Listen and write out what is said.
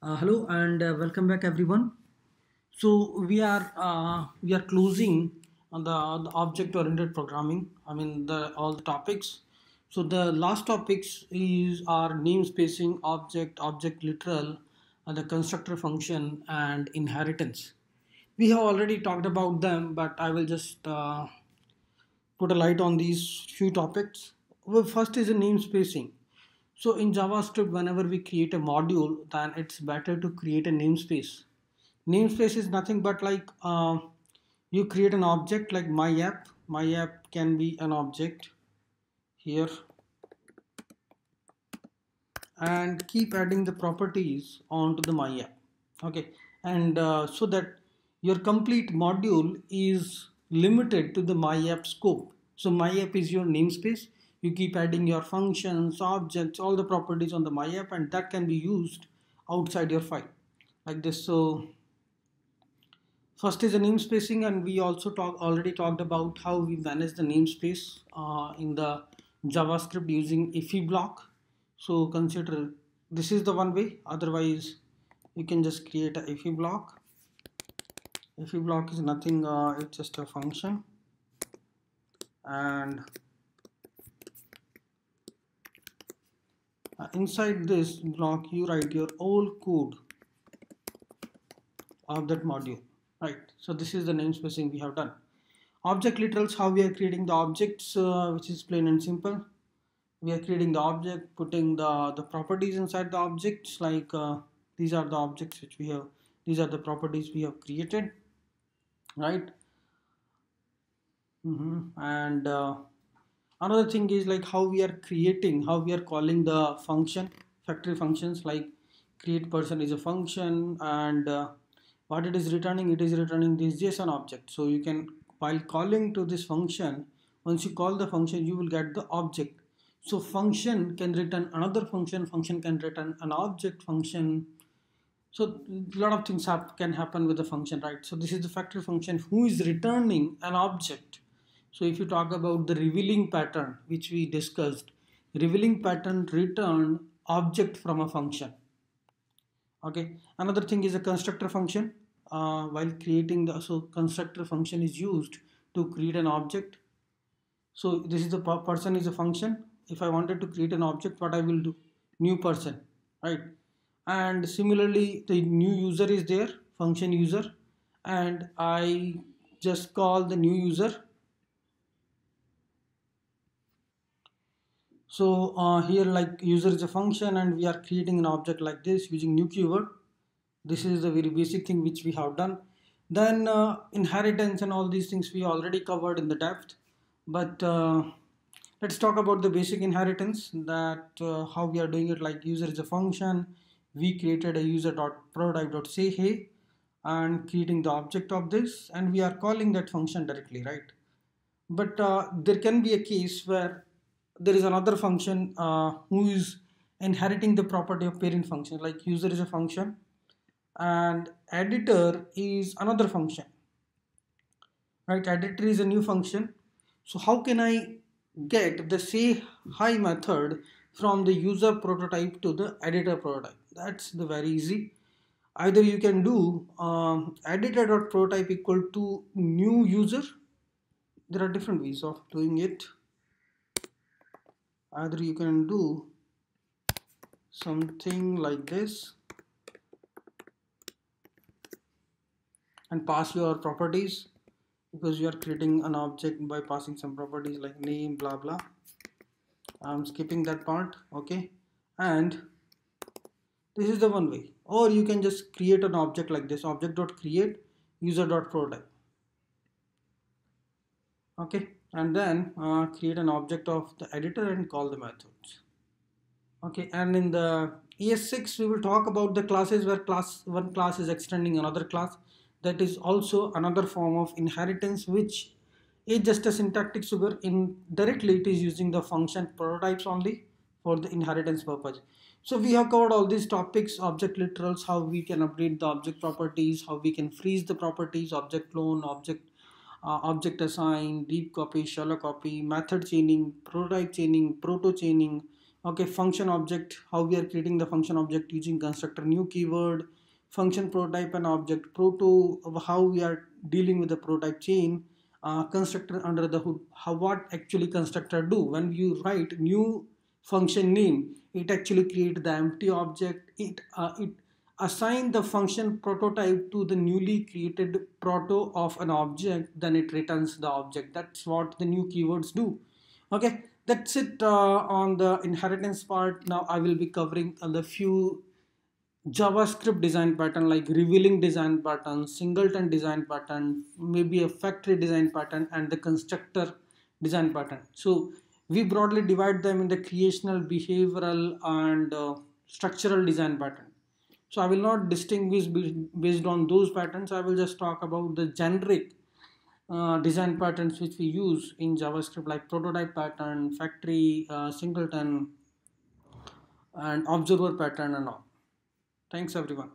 Uh, hello and uh, welcome back everyone. So we are uh, we are closing on the, the object oriented programming. I mean the all the topics. So the last topics is our namespacing, object, object literal, the constructor function and inheritance. We have already talked about them, but I will just uh, put a light on these few topics. Well, first is a namespacing. So in JavaScript, whenever we create a module, then it's better to create a namespace. Namespace is nothing but like uh, you create an object like my app. My app can be an object here and keep adding the properties onto the my app. Okay, and uh, so that your complete module is limited to the my app scope. So my app is your namespace you keep adding your functions objects all the properties on the my app and that can be used outside your file. Like this so first is the namespacing and we also talk already talked about how we manage the namespace uh, in the javascript using IIFE block. So consider this is the one way otherwise you can just create a IIFE block. IIFE block is nothing uh, it's just a function. And uh, inside this block you write your old code of that module right? So this is the namespacing we have done. Object literals how we are creating the objects uh, which is plain and simple. We are creating the object putting the the properties inside the objects like uh, these are the objects which we have these are the properties we have created right? Mm -hmm. and uh, another thing is like how we are creating how we are calling the function factory functions like create person is a function and uh, what it is returning it is returning this json object. So you can while calling to this function once you call the function you will get the object. So function can return another function function can return an object function. So a lot of things have, can happen with the function right? So this is the factory function who is returning an object so if you talk about the revealing pattern, which we discussed, revealing pattern return object from a function. Okay. Another thing is a constructor function. Uh, while creating the so constructor function is used to create an object. So this is the person is a function. If I wanted to create an object, what I will do? New person, right? And similarly, the new user is there, function user, and I just call the new user So uh, here like user is a function and we are creating an object like this using new keyword. This is the very basic thing which we have done. Then uh, inheritance and all these things we already covered in the depth. But uh, let's talk about the basic inheritance that uh, how we are doing it like user is a function. We created a user dot prototype dot say hey and creating the object of this and we are calling that function directly right but uh, there can be a case where there is another function uh, who is inheriting the property of parent function like user is a function and editor is another function right? Editor is a new function. So how can I get the say hi method from the user prototype to the editor prototype? That's the very easy. Either you can do um, editor.prototype equal to new user. There are different ways of doing it either you can do something like this and pass your properties because you are creating an object by passing some properties like name blah blah. I'm skipping that part okay? And this is the one way. Or you can just create an object like this object dot create user dot prototype okay and then uh, create an object of the editor and call the methods. Okay and in the ES6 we will talk about the classes where class one class is extending another class. That is also another form of inheritance which is just a syntactic sugar. In directly it is using the function prototypes only for the inheritance purpose. So we have covered all these topics object literals how we can update the object properties how we can freeze the properties object clone object uh, object assign, deep copy, shallow copy, method chaining, prototype chaining, proto chaining, okay function object how we are creating the function object using constructor new keyword function prototype and object proto how we are dealing with the prototype chain uh, constructor under the hood how what actually constructor do. When you write new function name it actually create the empty object it uh, it assign the function prototype to the newly created proto of an object then it returns the object. That's what the new keywords do. Okay that's it uh, on the inheritance part. Now i will be covering the few javascript design pattern like revealing design pattern singleton design pattern maybe a factory design pattern and the constructor design pattern. So we broadly divide them in the creational behavioral and uh, structural design pattern so I will not distinguish based on those patterns. I will just talk about the generic uh, design patterns which we use in JavaScript like prototype pattern, factory, uh, singleton, and observer pattern and all. Thanks everyone.